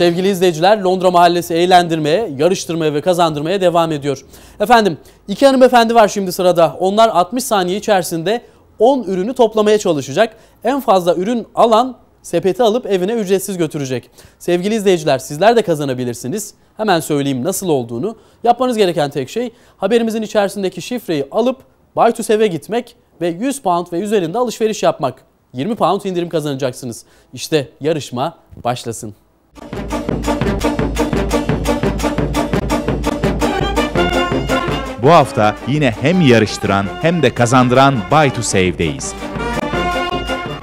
sevgili izleyiciler Londra Mahallesi eğlendirmeye, yarıştırmaya ve kazandırmaya devam ediyor. Efendim iki hanımefendi var şimdi sırada. Onlar 60 saniye içerisinde 10 ürünü toplamaya çalışacak. En fazla ürün alan sepeti alıp evine ücretsiz götürecek. Sevgili izleyiciler sizler de kazanabilirsiniz. Hemen söyleyeyim nasıl olduğunu. Yapmanız gereken tek şey haberimizin içerisindeki şifreyi alıp Save'e gitmek ve 100 pound ve üzerinde alışveriş yapmak. 20 pound indirim kazanacaksınız. İşte yarışma başlasın. Bu hafta yine hem yarıştıran hem de kazandıran Buy to Save'deyiz.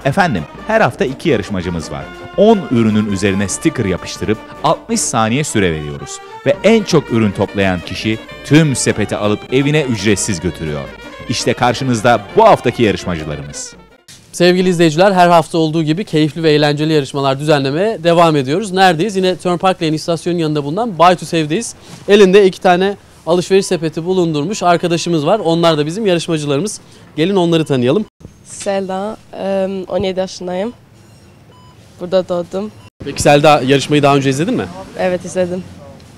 Efendim, her hafta iki yarışmacımız var. 10 ürünün üzerine sticker yapıştırıp 60 saniye süre veriyoruz. Ve en çok ürün toplayan kişi tüm sepeti alıp evine ücretsiz götürüyor. İşte karşınızda bu haftaki yarışmacılarımız. Sevgili izleyiciler her hafta olduğu gibi keyifli ve eğlenceli yarışmalar düzenlemeye devam ediyoruz. Neredeyiz? Yine Turnpike Lane istasyonun yanında bulunan Buy to Save'deyiz. Elinde iki tane alışveriş sepeti bulundurmuş arkadaşımız var. Onlar da bizim yarışmacılarımız. Gelin onları tanıyalım. Selda, em, 17 yaşındayım. Burada doğdum. Peki Selda yarışmayı daha önce izledin mi? Evet izledim.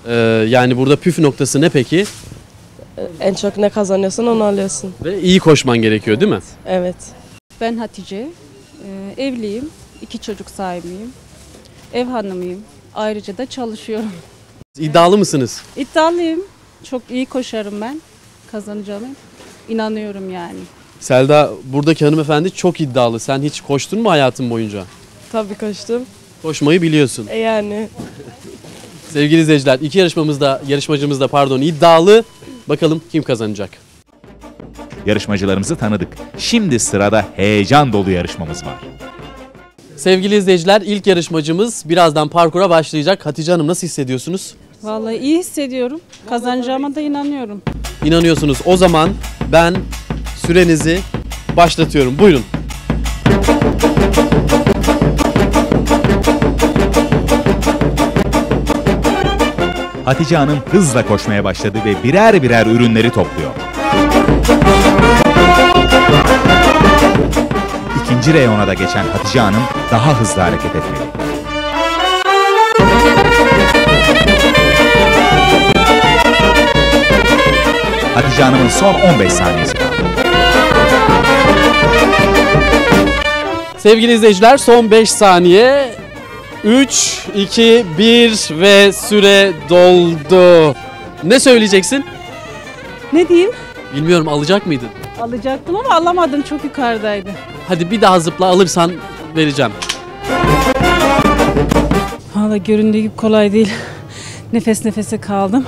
Ee, yani burada püf noktası ne peki? En çok ne kazanıyorsun onu alıyorsun. Ve iyi koşman gerekiyor değil mi? Evet. Ben Hatice. Ee, evliyim. iki çocuk sahibiyim. Ev hanımıyım. Ayrıca da çalışıyorum. İddialı mısınız? İddialıyım. Çok iyi koşarım ben. Kazanacağıma inanıyorum yani. Selda buradaki hanımefendi çok iddialı. Sen hiç koştun mu hayatın boyunca? Tabii koştum. Koşmayı biliyorsun. E yani Sevgili izleyiciler iki yarışmamızda, yarışmacımız da pardon iddialı. Bakalım kim kazanacak? Yarışmacılarımızı tanıdık. Şimdi sırada heyecan dolu yarışmamız var. Sevgili izleyiciler ilk yarışmacımız birazdan parkura başlayacak. Hatice Hanım nasıl hissediyorsunuz? Vallahi iyi hissediyorum. Kazanacağıma da inanıyorum. İnanıyorsunuz. O zaman ben sürenizi başlatıyorum. Buyurun. Hatice Hanım hızla koşmaya başladı ve birer birer ürünleri topluyor. İkinci reyona da geçen Hatice Hanım daha hızlı hareket etmeli. Hatice Hanım'ın son 15 saniyesi kaldı. Sevgili izleyiciler son 5 saniye. 3, 2, 1 ve süre doldu. Ne söyleyeceksin? Ne diyeyim? Bilmiyorum alacak mıydın? Alacaktım ama alamadım. Çok yukarıdaydı. Hadi bir daha zıpla alırsan vereceğim. Vallahi göründüğü gibi kolay değil. Nefes nefese kaldım.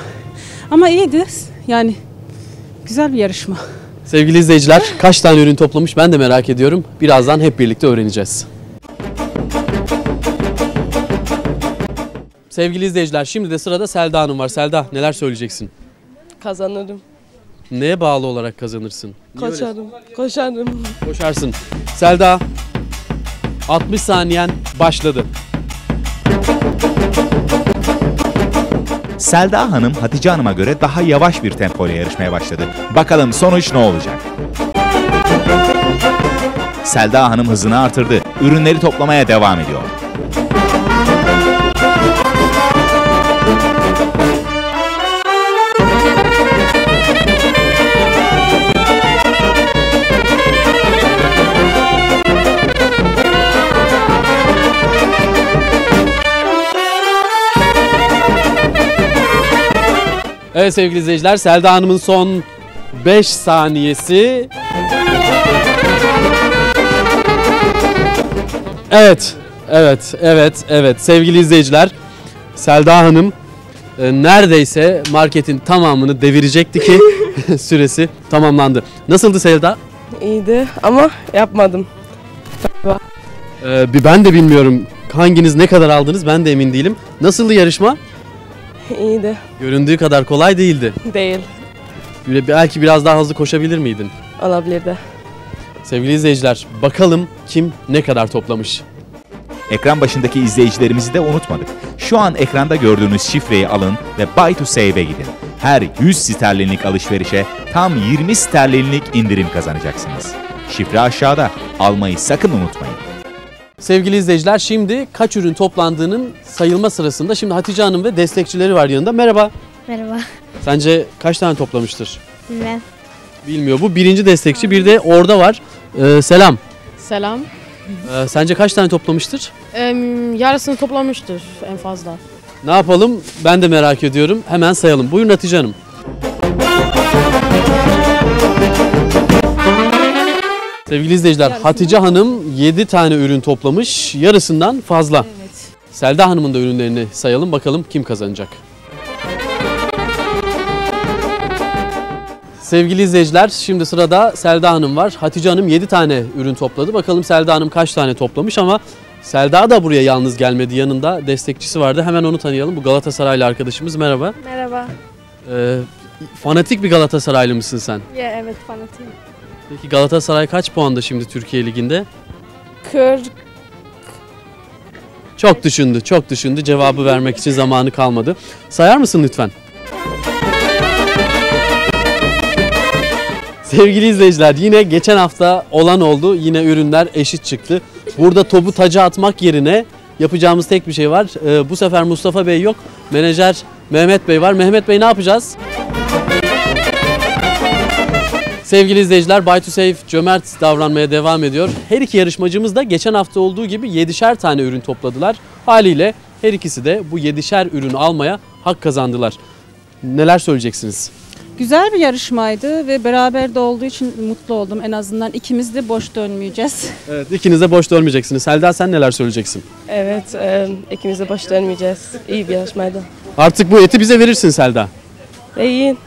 Ama iyiydi. Yani güzel bir yarışma. Sevgili izleyiciler kaç tane ürün toplamış ben de merak ediyorum. Birazdan hep birlikte öğreneceğiz. Sevgili izleyiciler şimdi de sırada Selda Hanım var. Selda neler söyleyeceksin? kazanırım. Neye bağlı olarak kazanırsın? Koşarım. Koşarım. Koşarsın. Selda 60 saniyen başladı. Selda Hanım Hatice Hanım'a göre daha yavaş bir tempoyla yarışmaya başladı. Bakalım sonuç ne olacak? Selda Hanım hızını artırdı. Ürünleri toplamaya devam ediyor. Evet sevgili izleyiciler Selda Hanım'ın son 5 saniyesi. Evet, evet, evet, evet sevgili izleyiciler. Selda Hanım e, neredeyse marketin tamamını devirecekti ki süresi tamamlandı. Nasıldı Selda? İyiydi ama yapmadım. Ee, bir ben de bilmiyorum hanginiz ne kadar aldınız ben de emin değilim. Nasıldı yarışma? İyiydi. Göründüğü kadar kolay değildi. Değil. Böyle belki biraz daha hızlı koşabilir miydin? Olabilirdi. Sevgili izleyiciler bakalım kim ne kadar toplamış. Ekran başındaki izleyicilerimizi de unutmadık. Şu an ekranda gördüğünüz şifreyi alın ve Buy to Save'e gidin. Her 100 sterlinlik alışverişe tam 20 sterlinlik indirim kazanacaksınız. Şifre aşağıda. Almayı sakın unutmayın. Sevgili izleyiciler şimdi kaç ürün toplandığının sayılma sırasında şimdi Hatice Hanım ve destekçileri var yanında. Merhaba. Merhaba. Sence kaç tane toplamıştır? Bilmem. Bilmiyor. Bu birinci destekçi. Bir de orada var. Ee, selam. Selam. Ee, sence kaç tane toplamıştır? Em, yarısını toplamıştır en fazla. Ne yapalım? Ben de merak ediyorum. Hemen sayalım. Buyurun Hatice Hanım. Sevgili izleyiciler, Hatice Hanım 7 tane ürün toplamış. Yarısından fazla. Evet. Selda Hanım'ın da ürünlerini sayalım. Bakalım kim kazanacak. Sevgili izleyiciler, şimdi sırada Selda Hanım var. Hatice Hanım 7 tane ürün topladı. Bakalım Selda Hanım kaç tane toplamış ama Selda da buraya yalnız gelmedi. Yanında destekçisi vardı. Hemen onu tanıyalım. Bu Galatasaraylı arkadaşımız. Merhaba. Merhaba. Ee, fanatik bir Galatasaraylı mısın sen? Ya evet fanatiyim. Peki Galatasaray kaç puanda şimdi Türkiye Ligi'nde? Kır. Çok düşündü, çok düşündü. Cevabı vermek için zamanı kalmadı. Sayar mısın lütfen? Sevgili izleyiciler yine geçen hafta olan oldu. Yine ürünler eşit çıktı. Burada topu taca atmak yerine yapacağımız tek bir şey var. Ee, bu sefer Mustafa Bey yok. Menajer Mehmet Bey var. Mehmet Bey ne yapacağız? Sevgili izleyiciler Buy to Save cömert davranmaya devam ediyor. Her iki yarışmacımız da geçen hafta olduğu gibi 7'şer tane ürün topladılar. Haliyle her ikisi de bu 7'şer ürün almaya hak kazandılar. Neler söyleyeceksiniz? Güzel bir yarışmaydı ve beraber de olduğu için mutlu oldum. En azından ikimiz de boş dönmeyeceğiz. Evet ikiniz de boş dönmeyeceksiniz. Selda sen neler söyleyeceksin? Evet, e, ikimiz de boş dönmeyeceğiz. İyi bir yarışmaydı. Artık bu eti bize verirsin Selda. E, yiyin.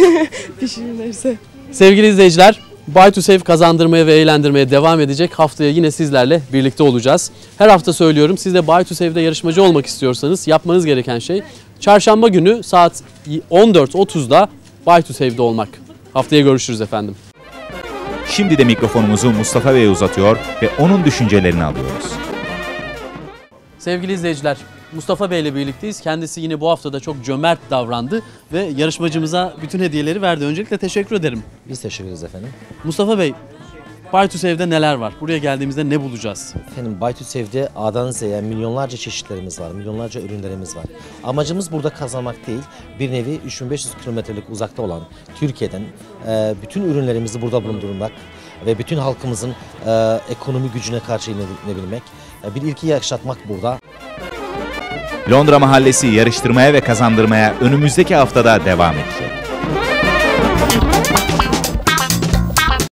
Pişirirlerse. Sevgili izleyiciler, Buy to Save kazandırmaya ve eğlendirmeye devam edecek. Haftaya yine sizlerle birlikte olacağız. Her hafta söylüyorum siz de Buy to Save'de yarışmacı olmak istiyorsanız yapmanız gereken şey çarşamba günü saat 14.30'da Buy to Save'de olmak. Haftaya görüşürüz efendim. Şimdi de mikrofonumuzu Mustafa Bey'e uzatıyor ve onun düşüncelerini alıyoruz. Sevgili izleyiciler, Mustafa Bey ile birlikteyiz. Kendisi yine bu hafta da çok cömert davrandı ve yarışmacımıza bütün hediyeleri verdi. Öncelikle teşekkür ederim. Biz teşekkür ederiz efendim. Mustafa Bey, Buy to Save'de neler var? Buraya geldiğimizde ne bulacağız? Efendim Baytu Sev'de A'dan Z'ye milyonlarca çeşitlerimiz var, milyonlarca ürünlerimiz var. Amacımız burada kazanmak değil, bir nevi 3500 kilometrelik uzakta olan Türkiye'den e, bütün ürünlerimizi burada bulundurmak ve bütün halkımızın e, ekonomi gücüne karşı inebilmek, e, bir ilki yaşatmak burada. Londra Mahallesi yarıştırmaya ve kazandırmaya önümüzdeki haftada devam edecek.